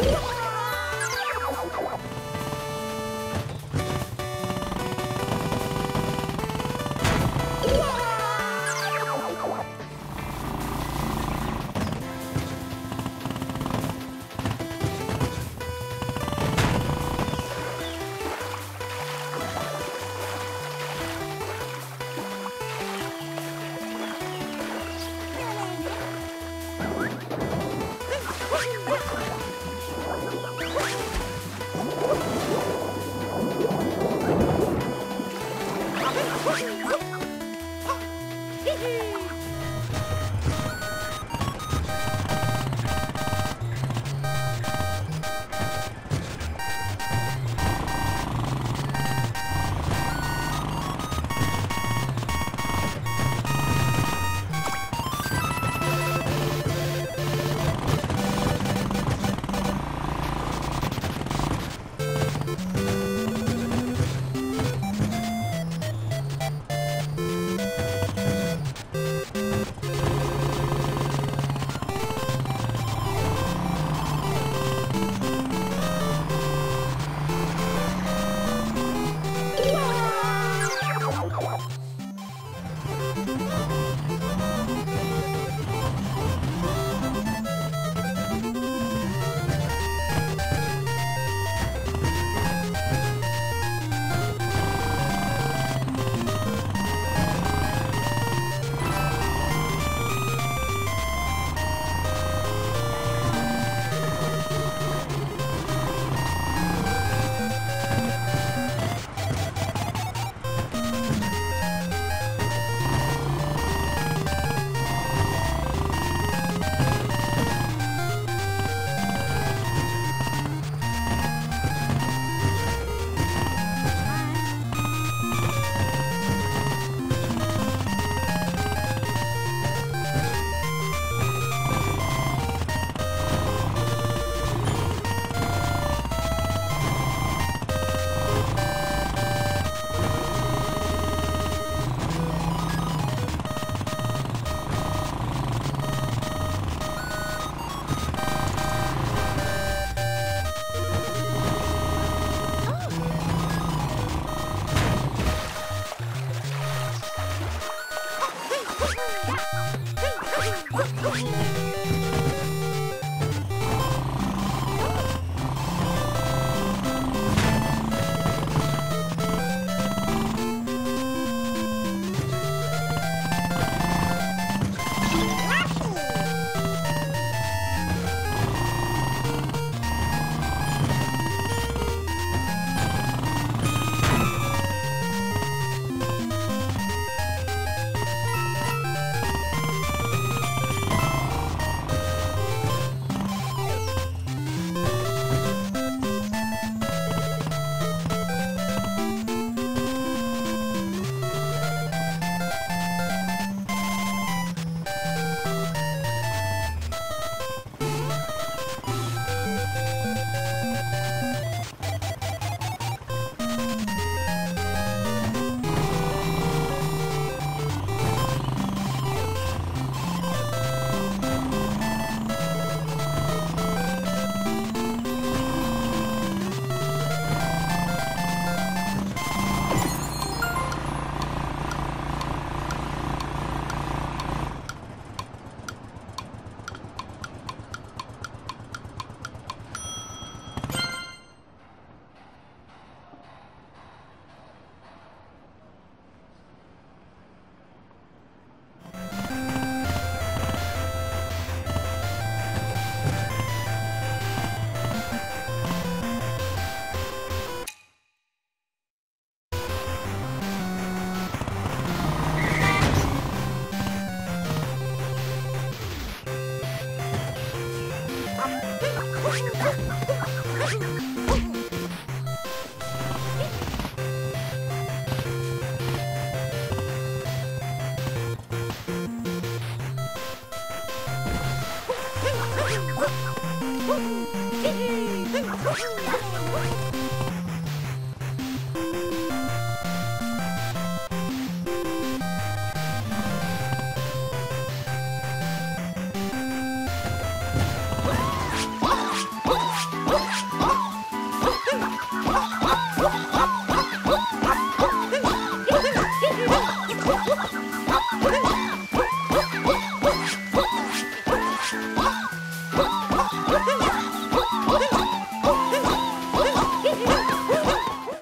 Yeah. あっフフフ。Woohoo!